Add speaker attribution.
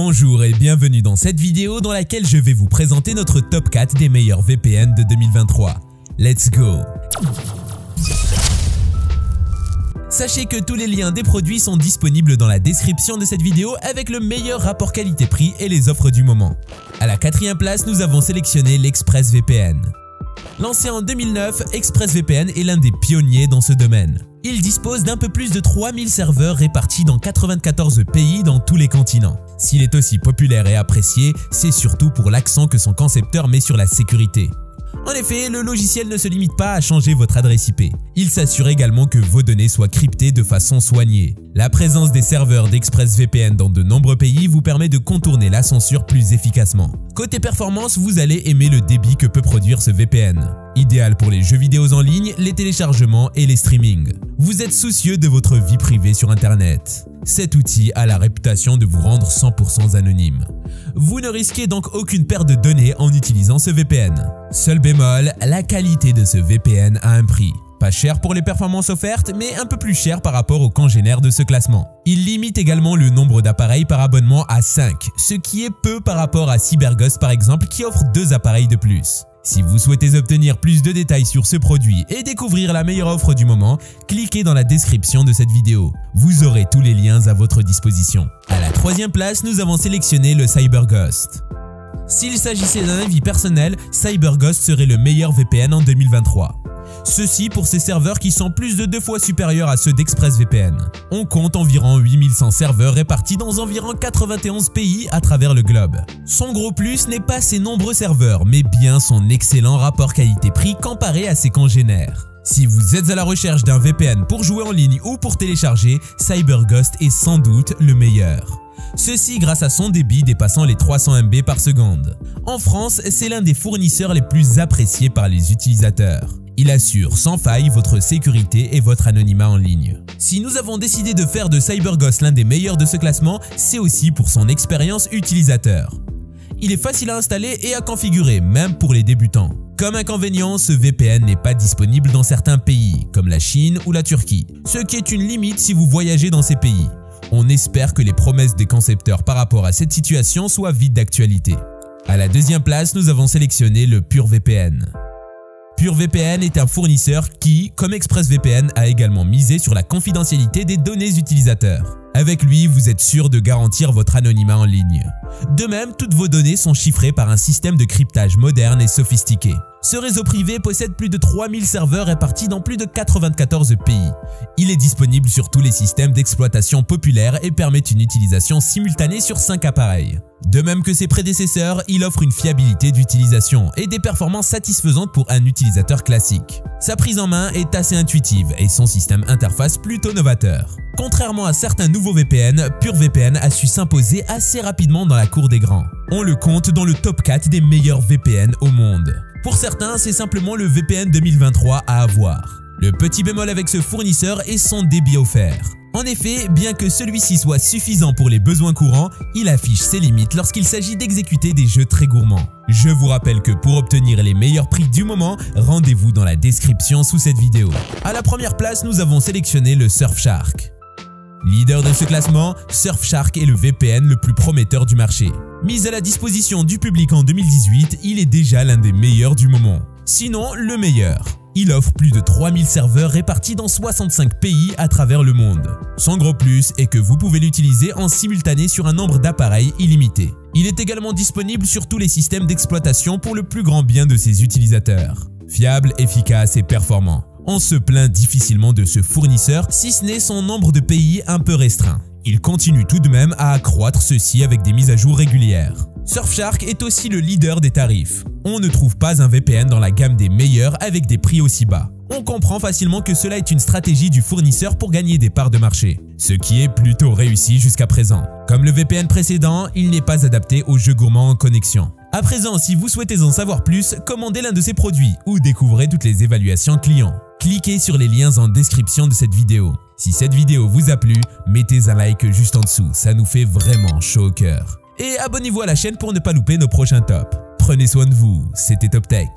Speaker 1: Bonjour et bienvenue dans cette vidéo dans laquelle je vais vous présenter notre top 4 des meilleurs VPN de 2023. Let's go Sachez que tous les liens des produits sont disponibles dans la description de cette vidéo avec le meilleur rapport qualité-prix et les offres du moment. À la quatrième place, nous avons sélectionné l'ExpressVPN. Lancé en 2009, ExpressVPN est l'un des pionniers dans ce domaine. Il dispose d'un peu plus de 3000 serveurs répartis dans 94 pays dans tous les continents. S'il est aussi populaire et apprécié, c'est surtout pour l'accent que son concepteur met sur la sécurité. En effet, le logiciel ne se limite pas à changer votre adresse IP. Il s'assure également que vos données soient cryptées de façon soignée. La présence des serveurs d'ExpressVPN dans de nombreux pays vous permet de contourner la censure plus efficacement. Côté performance, vous allez aimer le débit que peut produire ce VPN. Idéal pour les jeux vidéo en ligne, les téléchargements et les streamings. Vous êtes soucieux de votre vie privée sur internet. Cet outil a la réputation de vous rendre 100% anonyme. Vous ne risquez donc aucune perte de données en utilisant ce VPN. Seul bémol, la qualité de ce VPN a un prix. Pas cher pour les performances offertes, mais un peu plus cher par rapport aux congénères de ce classement. Il limite également le nombre d'appareils par abonnement à 5, ce qui est peu par rapport à CyberGhost par exemple qui offre 2 appareils de plus. Si vous souhaitez obtenir plus de détails sur ce produit et découvrir la meilleure offre du moment, cliquez dans la description de cette vidéo. Vous aurez tous les liens à votre disposition. À la troisième place, nous avons sélectionné le CyberGhost. S'il s'agissait d'un avis personnel, CyberGhost serait le meilleur VPN en 2023. Ceci pour ces serveurs qui sont plus de deux fois supérieurs à ceux d'ExpressVPN. On compte environ 8100 serveurs répartis dans environ 91 pays à travers le globe. Son gros plus n'est pas ses nombreux serveurs, mais bien son excellent rapport qualité-prix comparé à ses congénères. Si vous êtes à la recherche d'un VPN pour jouer en ligne ou pour télécharger, CyberGhost est sans doute le meilleur. Ceci grâce à son débit dépassant les 300 MB par seconde. En France, c'est l'un des fournisseurs les plus appréciés par les utilisateurs. Il assure sans faille votre sécurité et votre anonymat en ligne. Si nous avons décidé de faire de CyberGhost l'un des meilleurs de ce classement, c'est aussi pour son expérience utilisateur. Il est facile à installer et à configurer, même pour les débutants. Comme inconvénient, ce VPN n'est pas disponible dans certains pays, comme la Chine ou la Turquie, ce qui est une limite si vous voyagez dans ces pays. On espère que les promesses des concepteurs par rapport à cette situation soient vite d'actualité. À la deuxième place, nous avons sélectionné le PureVPN. PureVPN est un fournisseur qui, comme ExpressVPN, a également misé sur la confidentialité des données utilisateurs. Avec lui, vous êtes sûr de garantir votre anonymat en ligne. De même, toutes vos données sont chiffrées par un système de cryptage moderne et sophistiqué. Ce réseau privé possède plus de 3000 serveurs répartis dans plus de 94 pays. Il est disponible sur tous les systèmes d'exploitation populaires et permet une utilisation simultanée sur 5 appareils. De même que ses prédécesseurs, il offre une fiabilité d'utilisation et des performances satisfaisantes pour un utilisateur classique. Sa prise en main est assez intuitive et son système interface plutôt novateur. Contrairement à certains nouveaux VPN, PureVPN a su s'imposer assez rapidement dans la cour des grands. On le compte dans le top 4 des meilleurs VPN au monde. Pour certains, c'est simplement le VPN 2023 à avoir. Le petit bémol avec ce fournisseur est son débit offert. En effet, bien que celui-ci soit suffisant pour les besoins courants, il affiche ses limites lorsqu'il s'agit d'exécuter des jeux très gourmands. Je vous rappelle que pour obtenir les meilleurs prix du moment, rendez-vous dans la description sous cette vidéo. À la première place, nous avons sélectionné le Surfshark. Leader de ce classement, Surfshark est le VPN le plus prometteur du marché. Mis à la disposition du public en 2018, il est déjà l'un des meilleurs du moment. Sinon, le meilleur. Il offre plus de 3000 serveurs répartis dans 65 pays à travers le monde. Son gros plus est que vous pouvez l'utiliser en simultané sur un nombre d'appareils illimité. Il est également disponible sur tous les systèmes d'exploitation pour le plus grand bien de ses utilisateurs. Fiable, efficace et performant. On se plaint difficilement de ce fournisseur si ce n'est son nombre de pays un peu restreint. Il continue tout de même à accroître ceci avec des mises à jour régulières. Surfshark est aussi le leader des tarifs. On ne trouve pas un VPN dans la gamme des meilleurs avec des prix aussi bas. On comprend facilement que cela est une stratégie du fournisseur pour gagner des parts de marché, ce qui est plutôt réussi jusqu'à présent. Comme le VPN précédent, il n'est pas adapté aux jeux gourmands en connexion. À présent, si vous souhaitez en savoir plus, commandez l'un de ces produits ou découvrez toutes les évaluations clients. Cliquez sur les liens en description de cette vidéo. Si cette vidéo vous a plu, mettez un like juste en dessous, ça nous fait vraiment chaud au cœur. Et abonnez-vous à la chaîne pour ne pas louper nos prochains tops. Prenez soin de vous, c'était Top Tech.